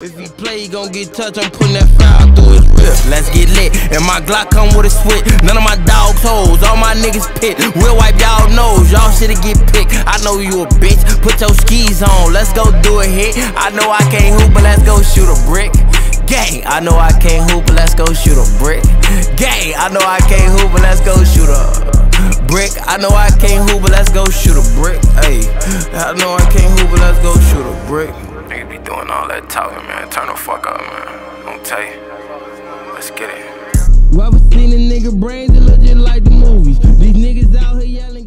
If he play, he gon' get touched. I'm putting that fire through his rip. Let's get lit. And my Glock come with a switch. None of my dogs hoes. All my niggas pit. We'll wipe y'all nose. Y'all shoulda get picked. I know you a bitch. Put your skis on. Let's go do a hit. I know I can't hoop, but let's go shoot a brick. Gang, I know I can't hoop, but let's go shoot a brick. Gang, I know I can't hoop, but let's go shoot a brick. I know I can't hoop, but let's go shoot a brick. I know I can't hoop, but let's go shoot a brick. Niggas be doing all that talking, man. Turn the fuck up, man. Don't tell you. Let's get it. Ever seen a nigga brains that look just like the movies? These niggas out here.